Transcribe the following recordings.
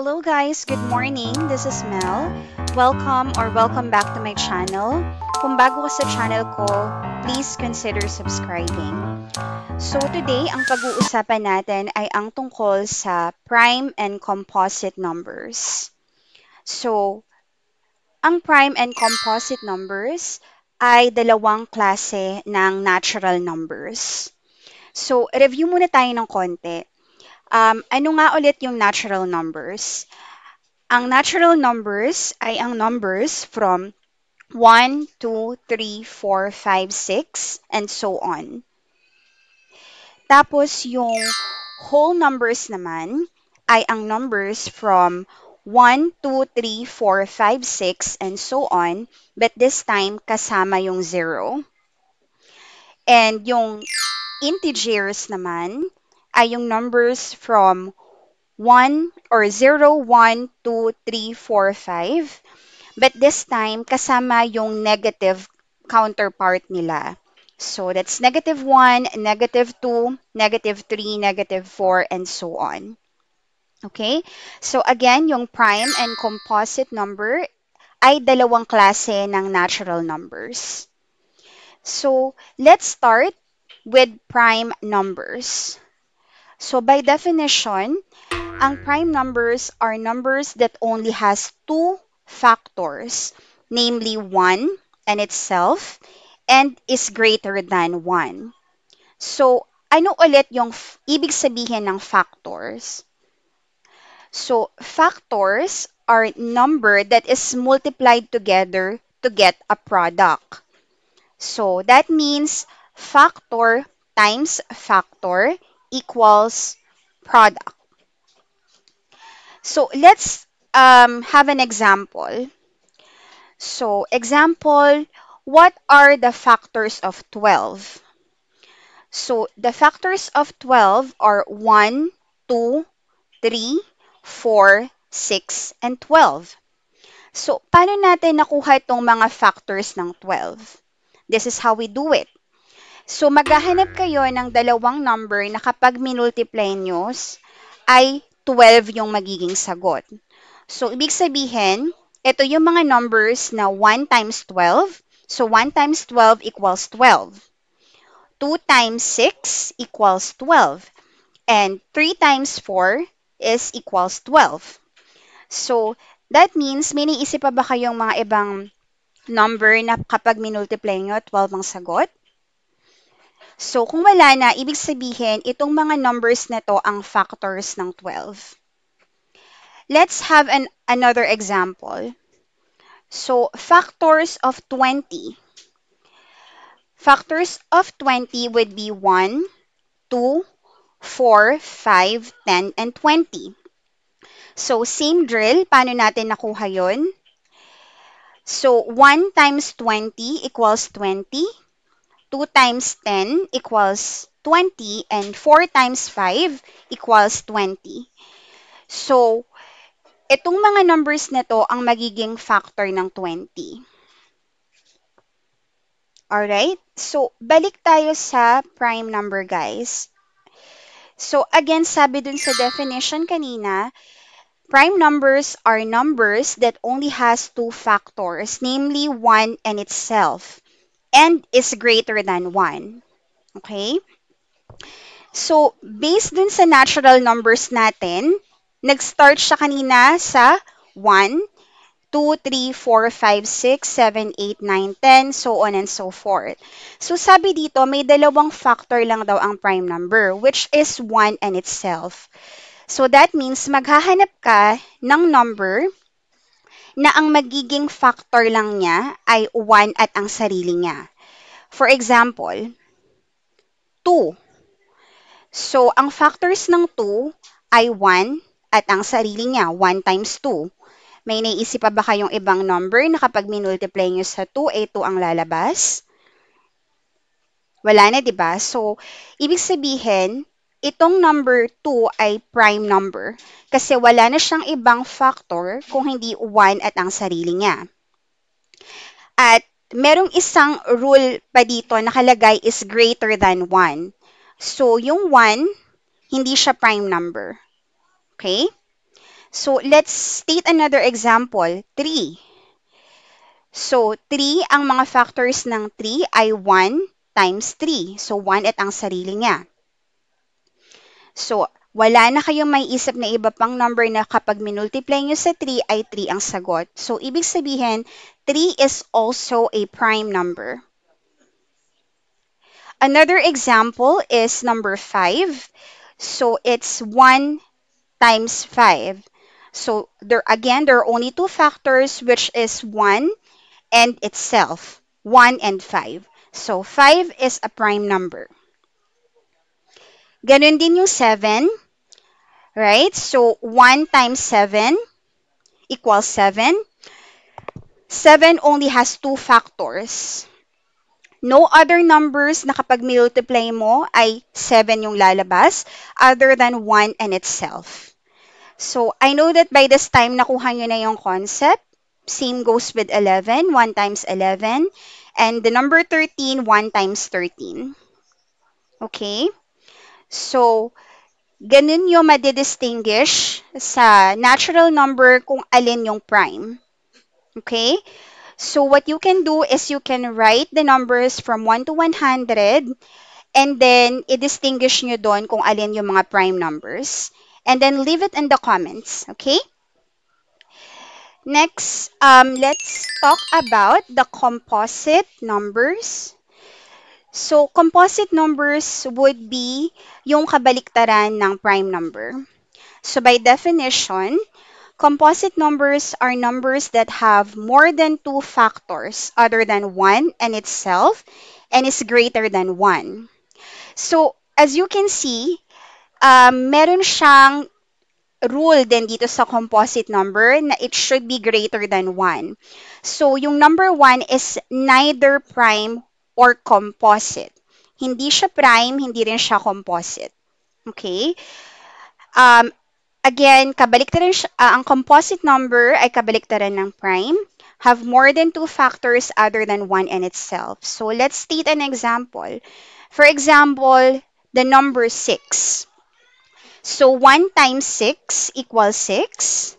Hello guys, good morning. This is Mel. Welcome or welcome back to my channel. Kung bago ka sa channel ko, please consider subscribing. So today, ang pag-uusapan natin ay ang tungkol sa prime and composite numbers. So, ang prime and composite numbers ay dalawang klase ng natural numbers. So, review muna tayo ng konti. Um, ano nga ulit yung natural numbers? Ang natural numbers ay ang numbers from 1, 2, 3, 4, 5, 6, and so on. Tapos yung whole numbers naman ay ang numbers from 1, 2, 3, 4, 5, 6, and so on, but this time kasama yung 0. And yung integers naman ay yung numbers from 1 or 0, 1, 2, 3, 4, 5. But this time, kasama yung negative counterpart nila. So that's negative 1, negative 2, negative 3, negative 4, and so on. Okay? So again, yung prime and composite number ay dalawang klase ng natural numbers. So let's start with prime numbers. So by definition, ang prime numbers are numbers that only has two factors, namely 1 and itself, and is greater than 1. So, ano ulit yung ibig sabihin ng factors? So, factors are number that is multiplied together to get a product. So, that means factor times factor equals product. So let's um, have an example. So example, what are the factors of 12? So the factors of 12 are 1, 2, 3, 4, 6, and 12. So paano natin nakuha itong mga factors ng 12? This is how we do it. So, maghahanap kayo ng dalawang number na kapag minultiply nyo ay 12 yung magiging sagot. So, ibig sabihin, ito yung mga numbers na 1 times 12. So, 1 times 12 equals 12. 2 times 6 equals 12. And 3 times 4 is equals 12. So, that means, may naisip pa ba kayong mga ibang number na kapag minultiply nyo, 12 ang sagot? So, kung wala na, ibig sabihin, itong mga numbers na to ang factors ng 12. Let's have an, another example. So, factors of 20. Factors of 20 would be 1, 2, 4, 5, 10, and 20. So, same drill. Paano natin nakuha yon? So, 1 times 20 equals 20. 2 times 10 equals 20 and 4 times 5 equals 20. So, itong mga numbers na to ang magiging factor ng 20. Alright? So, balik tayo sa prime number, guys. So, again, sabi dun sa definition kanina, prime numbers are numbers that only has two factors, namely 1 and itself and is greater than 1. Okay? So, based dun sa natural numbers natin, nag-start siya kanina sa 1, 2, 3, 4, 5, 6, 7, 8, 9, 10, so on and so forth. So, sabi dito, may dalawang factor lang daw ang prime number, which is 1 and itself. So, that means maghahanap ka ng number na ang magiging factor lang niya ay 1 at ang sarili niya. For example, 2. So, ang factors ng 2 ay 1 at ang sarili niya, 1 times 2. May naisip pa ba kayong ibang number na kapag minultiply nyo sa 2, ay 2 ang lalabas? Wala na, di ba? So, ibig sabihin, itong number 2 ay prime number kasi wala na siyang ibang factor kung hindi 1 at ang sarili niya. At merong isang rule pa dito nakalagay is greater than 1. So, yung 1, hindi siya prime number. Okay? So, let's state another example, 3. So, 3, ang mga factors ng 3 ay 1 times 3. So, 1 at ang sarili niya. So, wala na kayong may isip na iba pang number na kapag minultiply nyo sa 3 ay 3 ang sagot. So, ibig sabihin, 3 is also a prime number. Another example is number 5. So, it's 1 times 5. So there again, there are only two factors, which is 1 and itself, 1 and 5. So 5 is a prime number. Ganun din yung 7, right? So 1 times 7 equals 7. 7 only has two factors. No other numbers na kapag multiply mo ay 7 yung lalabas other than 1 and itself. So, I know that by this time, nakuha nyo na yung concept. Same goes with 11, 1 times 11. And the number 13, 1 times 13. Okay? So, ganun yung madidistinguish sa natural number kung alin yung prime. Okay? So, what you can do is you can write the numbers from 1 to 100 and then i-distinguish nyo doon kung alin yung mga prime numbers and then leave it in the comments, okay? Next, um, let's talk about the composite numbers. So, composite numbers would be yung kabaliktaran ng prime number. So, by definition, composite numbers are numbers that have more than two factors other than 1 and itself and is greater than 1. So, as you can see, um, meron siyang rule din dito sa composite number na it should be greater than 1. So, yung number 1 is neither prime or composite. Hindi siya prime, hindi rin siya composite. Okay? Um, again, kabaliktaran siya, uh, ang composite number ay kabaliktaran ng prime, have more than two factors other than one in itself. So, let's state an example. For example, the number 6. So 1 times 6 equals 6.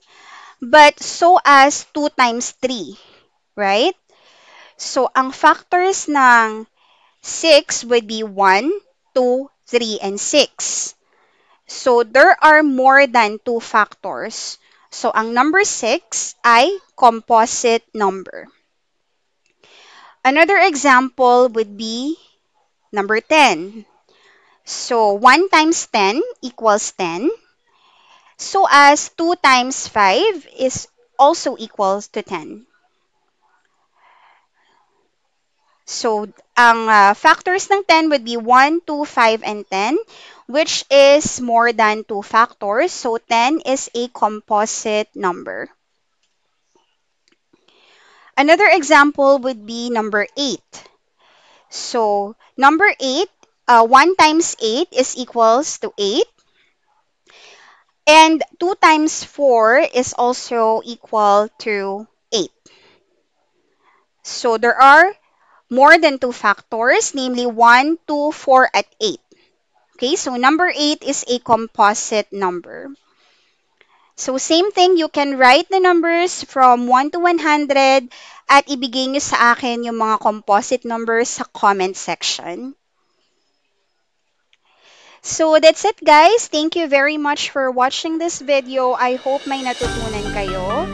But so as 2 times 3. Right? So ang factors ng 6 would be 1, 2, 3, and 6. So there are more than two factors. So ang number 6 ay composite number. Another example would be number 10. So, 1 times 10 equals 10. So as 2 times 5 is also equals to 10. So, ang uh, factors ng 10 would be 1, 2, 5, and 10, which is more than 2 factors. So, 10 is a composite number. Another example would be number 8. So, number 8 uh, 1 times 8 is equals to 8. And 2 times 4 is also equal to 8. So there are more than two factors, namely 1, 2, 4, at 8. Okay, so number 8 is a composite number. So same thing, you can write the numbers from 1 to 100 at ibigay nyo sa akin yung mga composite numbers sa comment section. So that's it guys. Thank you very much for watching this video. I hope may natutunan kayo.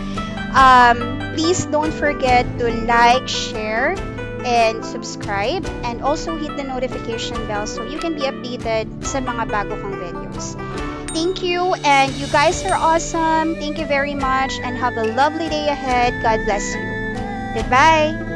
Um, please don't forget to like, share, and subscribe. And also hit the notification bell so you can be updated sa mga bago kong videos. Thank you and you guys are awesome. Thank you very much and have a lovely day ahead. God bless you. Goodbye.